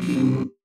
Mm-hmm.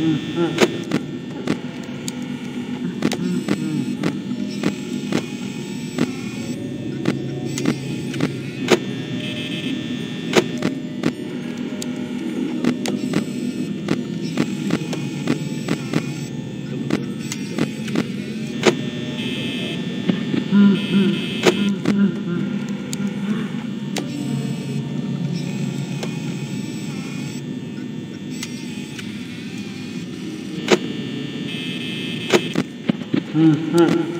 Mm-hmm. 嗯嗯